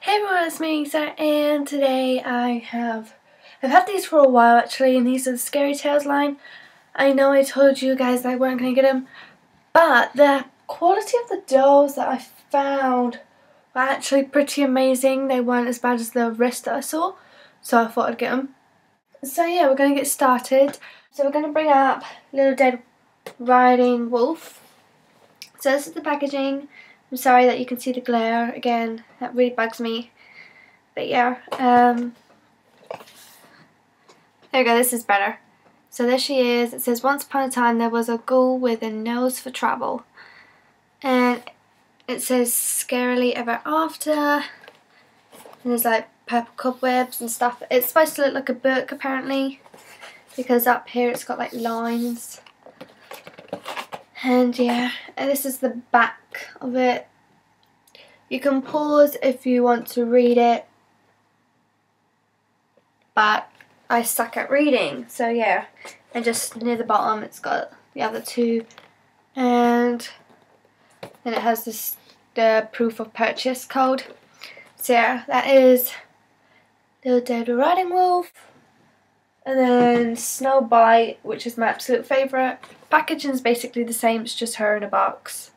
Hey everyone, it's me, Sarah, and today I have, I've had these for a while actually, and these are the Scary Tales line. I know I told you guys I weren't going to get them, but the quality of the dolls that I found were actually pretty amazing. They weren't as bad as the rest that I saw, so I thought I'd get them. So yeah, we're going to get started. So we're going to bring up Little Dead Riding Wolf. So this is the packaging. I'm sorry that you can see the glare again. That really bugs me. But yeah, um, there we go. This is better. So there she is. It says, Once upon a time there was a ghoul with a nose for travel. And it says, Scarily ever after. And there's like purple cobwebs and stuff. It's supposed to look like a book apparently. Because up here it's got like lines. And yeah, and this is the back of it. You can pause if you want to read it, but I suck at reading, so yeah. And just near the bottom it's got the other two, and then it has this the proof of purchase code. So yeah, that is the Dead Riding Wolf. And then Snowbite, which is my absolute favourite. Packaging is basically the same, it's just her in a box.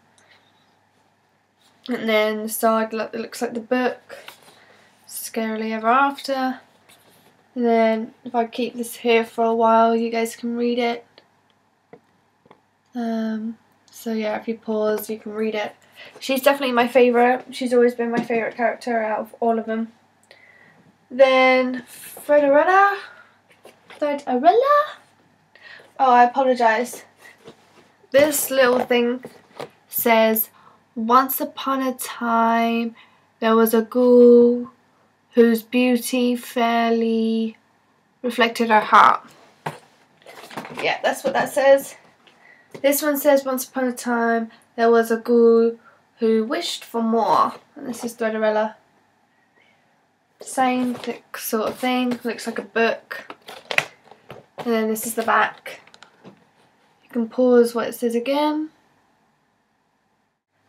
And then the side look, looks like the book, Scarily Ever After. And then if I keep this here for a while, you guys can read it. Um, so yeah, if you pause, you can read it. She's definitely my favourite. She's always been my favourite character out of all of them. Then Fredorella. Fredorella? Oh, I apologise. This little thing says, Once upon a time there was a ghoul whose beauty fairly reflected her heart. Yeah, that's what that says. This one says, Once upon a time there was a ghoul who wished for more. And this is Threaderella. Same sort of thing, looks like a book. And then this is the back. You can pause what it says again.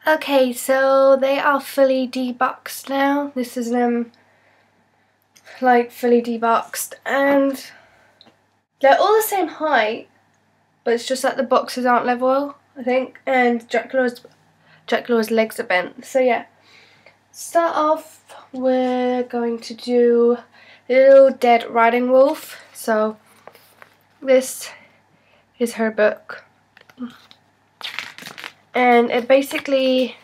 Okay, so they are fully deboxed now. This is them like fully deboxed and they're all the same height but it's just that the boxes aren't level I think and Dracula's Dracula's legs are bent. So yeah. Start off we're going to do Little Dead Riding Wolf. So this is her book and it basically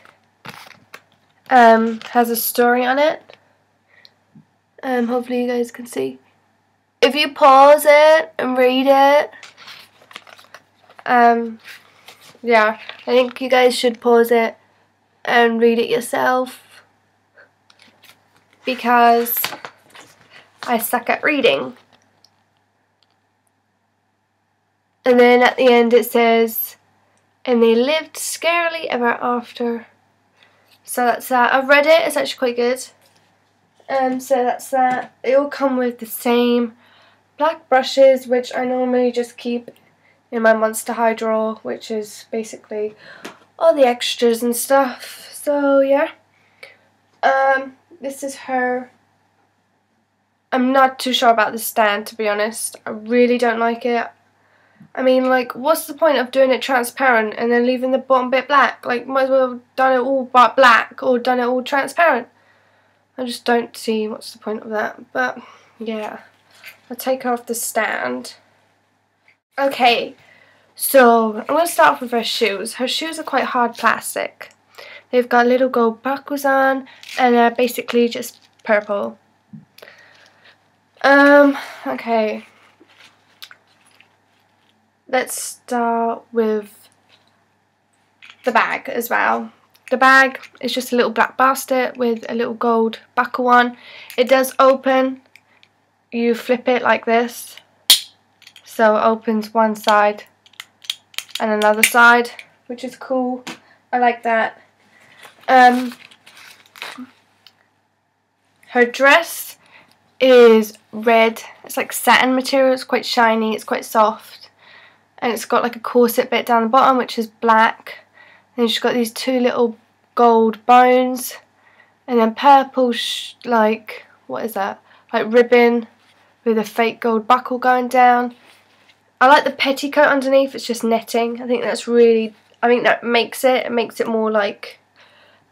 um, has a story on it. Um, hopefully you guys can see. If you pause it and read it um, yeah I think you guys should pause it and read it yourself. Because I suck at reading. And then at the end it says, and they lived scarily ever after. So that's that. I've read it, it's actually quite good. Um, so that's that. They all come with the same black brushes, which I normally just keep in my Monster High drawer, which is basically all the extras and stuff. So yeah. Um, this is her. I'm not too sure about the stand, to be honest. I really don't like it. I mean, like, what's the point of doing it transparent and then leaving the bottom bit black? Like, might as well have done it all but black or done it all transparent. I just don't see what's the point of that. But, yeah. I'll take off the stand. Okay, so I'm going to start off with her shoes. Her shoes are quite hard plastic. They've got little gold buckles on and they're basically just purple. Um, okay, let's start with the bag as well. The bag is just a little black basket with a little gold buckle on. It does open. You flip it like this. So it opens one side and another side, which is cool. I like that. Um, her dress is red. It's like satin material. It's quite shiny. It's quite soft and it's got like a corset bit down the bottom which is black and she's got these two little gold bones And then purple, like, what is that? Like ribbon with a fake gold buckle going down. I like the petticoat underneath, it's just netting. I think that's really, I think that makes it, it makes it more like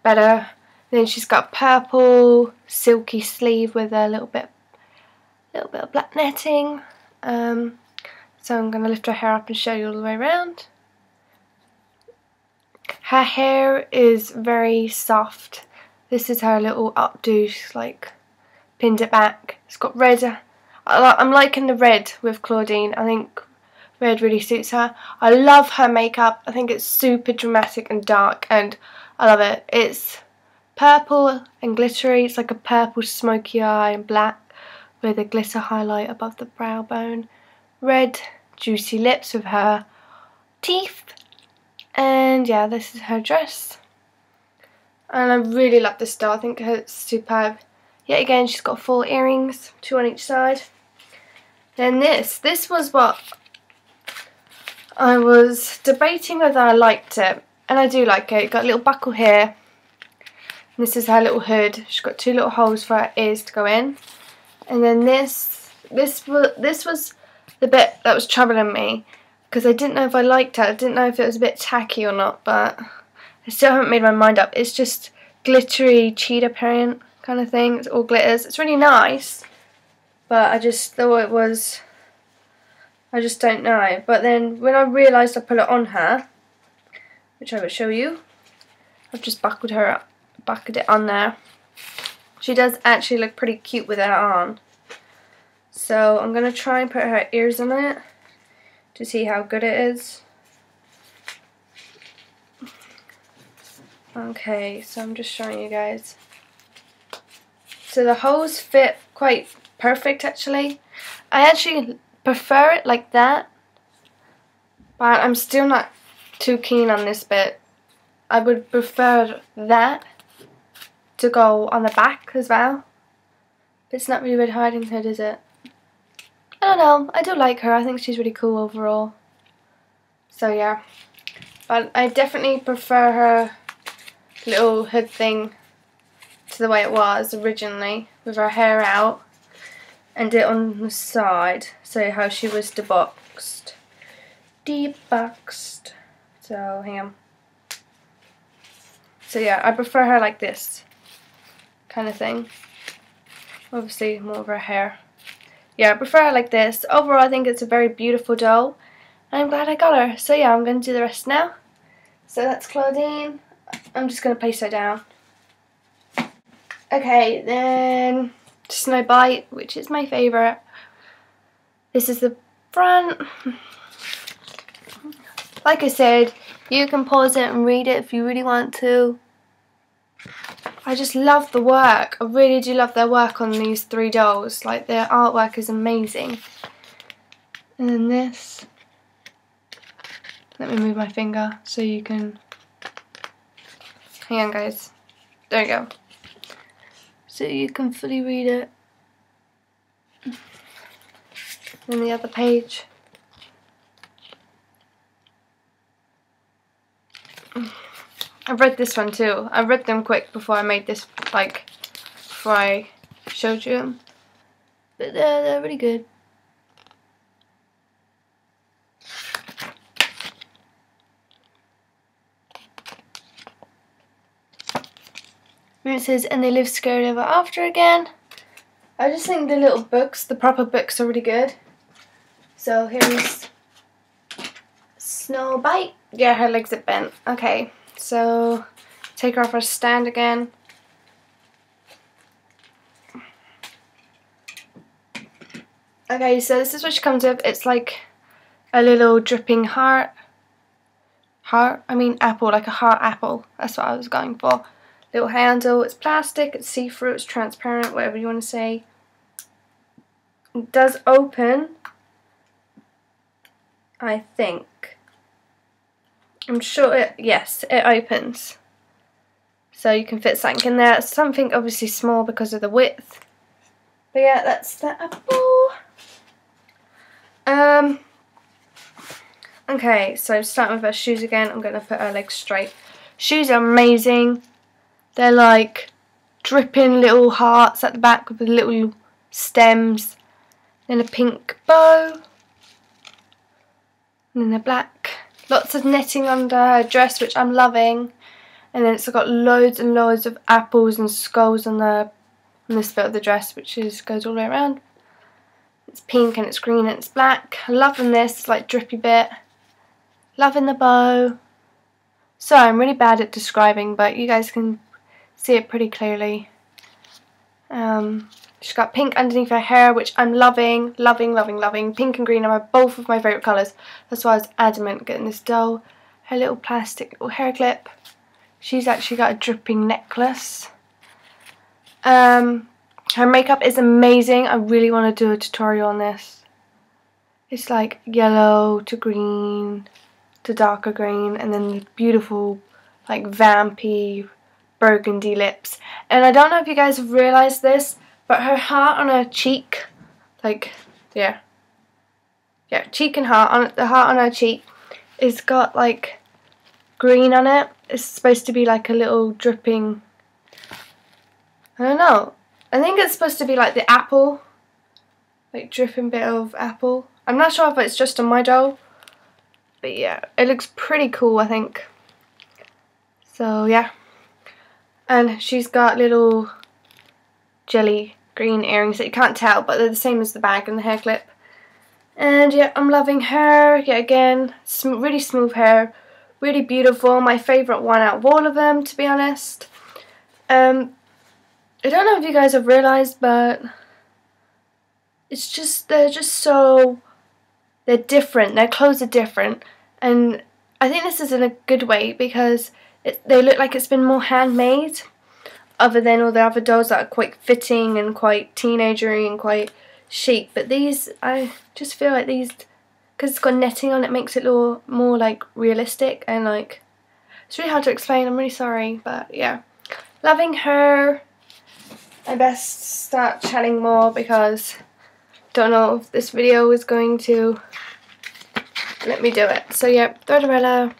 better. Then she's got purple silky sleeve with a little bit, little bit of black netting. Um, so I'm going to lift her hair up and show you all the way around. Her hair is very soft. This is her little updo, she's like pinned it back. It's got red. Uh, I'm liking the red with Clawdeen. I think red really suits her. I love her makeup. I think it's super dramatic and dark and I love it. It's purple and glittery. It's like a purple smoky eye and black with a glitter highlight above the brow bone. Red juicy lips with her teeth. And yeah, this is her dress. And I really love this style. I think it's superb. Yet again, she's got four earrings, two on each side. Then this. This was what I was debating whether I liked it. And I do like it. Got a little buckle here. And this is her little hood. She's got two little holes for her ears to go in. And then this, this was, this was the bit that was troubling me. Because I didn't know if I liked it. I didn't know if it was a bit tacky or not. But I still haven't made my mind up. It's just glittery cheetah print kind of thing. It's all glitters. It's really nice. But I just thought it was I just don't know. But then when I realised I put it on her, which I will show you, I've just buckled her up, buckled it on there. She does actually look pretty cute with it on. So I'm going to try and put her ears on it to see how good it is. Okay, so I'm just showing you guys. So the holes fit quite perfect actually. I actually prefer it like that, but I'm still not too keen on this bit. I would prefer that to go on the back as well. It's not really Red Riding Hood, is it? I don't know. I do like her. I think she's really cool overall. So yeah. But I definitely prefer her little hood thing to the way it was originally with her hair out and it on the side so how she was deboxed deboxed so hang on so yeah I prefer her like this kind of thing obviously more of her hair yeah I prefer her like this overall I think it's a very beautiful doll I'm glad I got her so yeah I'm going to do the rest now so that's Clawdeen I'm just going to place her down okay then Snow Bite, which is my favourite. This is the front. Like I said, you can pause it and read it if you really want to. I just love the work. I really do love their work on these three dolls. Like, their artwork is amazing. And then this. Let me move my finger so you can... Hang on, guys. There we go so you can fully read it. And the other page. I read this one too. I read them quick before I made this, like, before I showed you them. But they're, they're really good. it says, and they live scared ever after again. I just think the little books, the proper books are really good. So here's Snow Bite. Yeah, her legs are bent. Okay, so take her off her stand again. Okay, so this is what she comes with. It's like a little dripping heart. Heart? I mean apple, like a heart apple. That's what I was going for little handle. It's plastic, it's see-through, it's transparent, whatever you want to say. It does open, I think. I'm sure it, yes, it opens. So you can fit something in there. Something obviously small because of the width. But yeah, that's the apple. Um, okay, so starting with her shoes again, I'm going to put her legs straight. Shoes are amazing. They're like dripping little hearts at the back with the little stems. Then a pink bow. And then a black. Lots of netting under her dress, which I'm loving. And then it's got loads and loads of apples and skulls on the on this bit of the dress, which is goes all the way around. It's pink and it's green and it's black. Loving this, like drippy bit. Loving the bow. Sorry, I'm really bad at describing, but you guys can see it pretty clearly. Um, she's got pink underneath her hair, which I'm loving, loving, loving, loving. Pink and green are both of my favourite colours. That's why I was adamant getting this doll. Her little plastic little hair clip. She's actually got a dripping necklace. Um, her makeup is amazing. I really want to do a tutorial on this. It's like yellow to green to darker green and then the beautiful like vampy burgundy lips. And I don't know if you guys have realised this, but her heart on her cheek, like, yeah, yeah, cheek and heart, on the heart on her cheek, is got like green on it. It's supposed to be like a little dripping, I don't know, I think it's supposed to be like the apple, like dripping bit of apple. I'm not sure if it's just on my doll, but yeah, it looks pretty cool I think. So yeah. And she's got little jelly green earrings that you can't tell, but they're the same as the bag and the hair clip. And yeah, I'm loving her. Yeah, again, sm really smooth hair, really beautiful. My favourite one out of all of them, to be honest. Um, I don't know if you guys have realised, but it's just, they're just so, they're different. Their clothes are different. And I think this is in a good way because it, they look like it's been more handmade other than all the other dolls that are quite fitting and quite teenagery and quite chic. But these, I just feel like these, because it's got netting on it, makes it look more like realistic and like, it's really hard to explain, I'm really sorry, but yeah. Loving her. I best start chatting more because don't know if this video is going to let me do it. So yeah, Threaderella.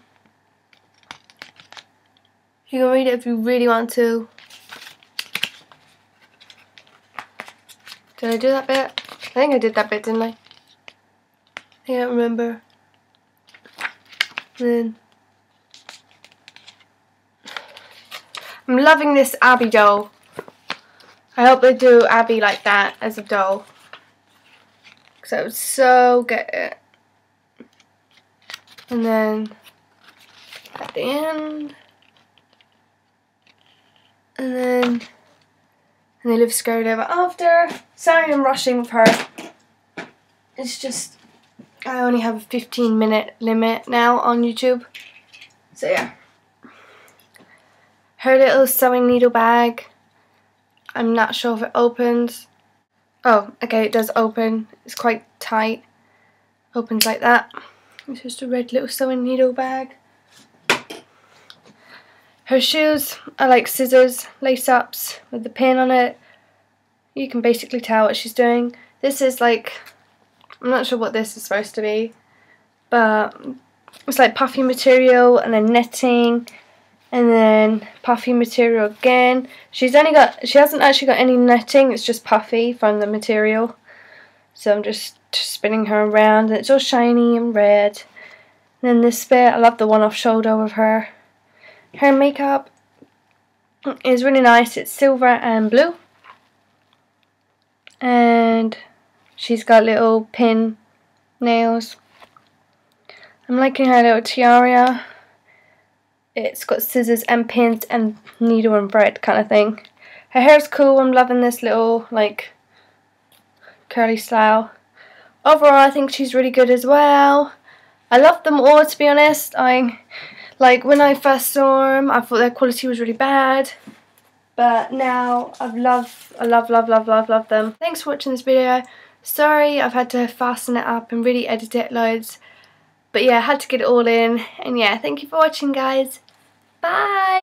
You can read it if you really want to. Did I do that bit? I think I did that bit, didn't I? I can't remember. then I'm loving this Abbey doll. I hope they do Abbey like that as a doll. So it's so good. And then at the end and then and they live scared ever after. Sorry I'm rushing with her. It's just I only have a 15 minute limit now on YouTube. So yeah. Her little sewing needle bag. I'm not sure if it opens. Oh, okay, it does open. It's quite tight. Opens like that. It's just a red little sewing needle bag. Her shoes are like scissors, lace-ups with the pin on it. You can basically tell what she's doing. This is like, I'm not sure what this is supposed to be, but it's like puffy material and then netting and then puffy material again. She's only got, she hasn't actually got any netting, it's just puffy from the material. So I'm just, just spinning her around and it's all shiny and red. And then this bit, I love the one off shoulder with her. Her makeup is really nice. It's silver and blue. And she's got little pin nails. I'm liking her little tiara. It's got scissors and pins and needle and thread kind of thing. Her hair's cool. I'm loving this little like curly style. Overall, I think she's really good as well. I love them all to be honest. I like when I first saw them, I thought their quality was really bad. But now I've loved, I love, love, love, love, love them. Thanks for watching this video. Sorry I've had to fasten it up and really edit it loads. But yeah, I had to get it all in. And yeah, thank you for watching guys. Bye!